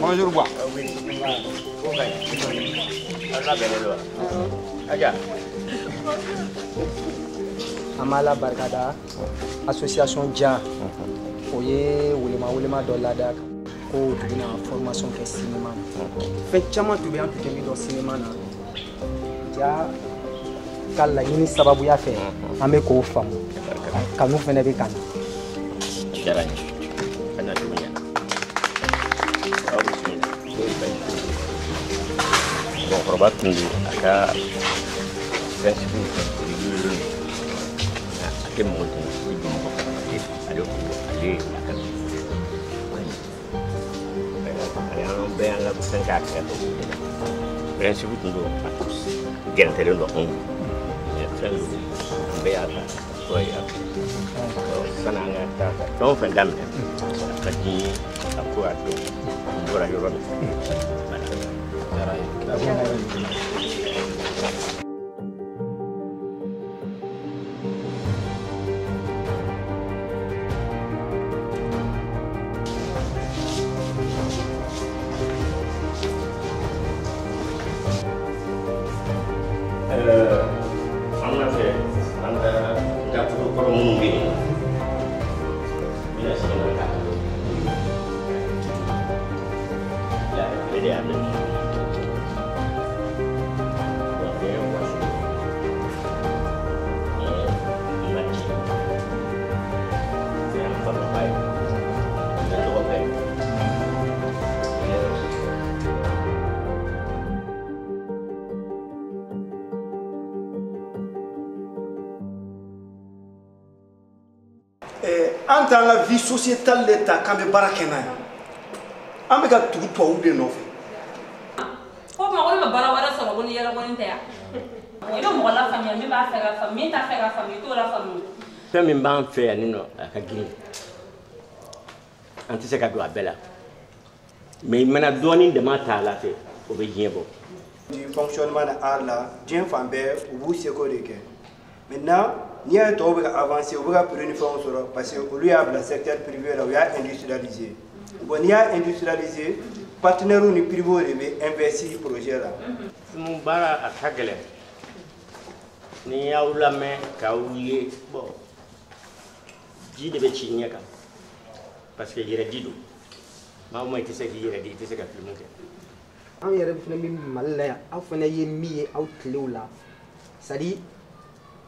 Bonjour, bois. Allá. B'a la barikada association jan o ye welema welema dɔ lada kan ko u bɛna formation kɛ sinima na fɛn caman tun bɛ an tun tɛ min dɔn sinima na ja ka laɲini sababuya fɛ an bɛ k'o faamu kanu fɛnɛ bɛ ka na mɔgɔkɔrɔba tun do a ka fɛnsigiw fɛ mɔgɔ kan ale ale ko ale a ka ale an bɛɛ y'an ka fɛn k'a kɛ o de la fɛnsigiw tun do a gɛrɛntɛlen do anw mɛ fɛn do an bɛɛ y'a ta o ye a san'an ka taa ka fɛn o fɛn daminɛ a ka di n ye a ko a dɔn n bɔra yɔrɔ min an ka fɛ an ka dakuru kɔrɔ minnu bɛ yen n bɛna segin ka taa ya ale de y'a an t'an ka vie sociétale de ta k'an bɛ baara kɛ n'a ye. An bɛ ka tugu tubabuw de nɔfɛ. Ko tuma ko ne ma baara wɛrɛ sɔrɔ ko ni yɛlɛkɔni tɛ yan i bɛ mɔgɔ lafaamuya min b'a fɛ ka faamu min t'a fɛ ka faamu i t'o lafaamu fɛn min b'an fɛ yan nɔ a ka girin. An tɛ se ka don a bɛɛ la. Mɛ i mana dɔɔnin dama ta la fɛ o bɛ diɲɛ bɔ. Du fonctionnement de art la diɲɛ fan bɛɛ u b'u seko de kɛ. Maintenant n'i y'a ye tɔw bɛ ka avancer u bɛ ka prix ni fɛnw sɔrɔ parce que olu y'a bila secteur privé la u y'a industrialiser bon n'i y'a industrialiser partenaires ni privés de bɛ investir projet la mun baara a ka gɛlɛn ni y'aw lamɛn k'aw ye bɔn ji de bɛ ci ɲɛ kan. Parce que yɛrɛdi don. Maa o maa i tɛ se k'i yɛrɛ di i tɛ se ka filimu kɛ. An yɛrɛ fɛnɛ bɛ mali la yan aw fɛnɛ ye min ye aw tilew la. C'est à dire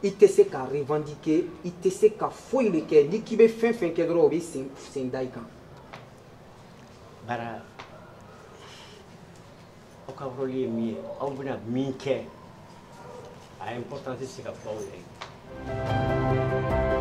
i tɛ se ka revendiquer i tɛ se ka foyi de kɛ n'i k'i bɛ fɛn fɛn kɛ dɔrɔn o bɛ sen sen da i kan. Baara aw ka rôle ye min ye aw bɛna min kɛ a importance tɛ se ka fɔ aw yɛrɛ ye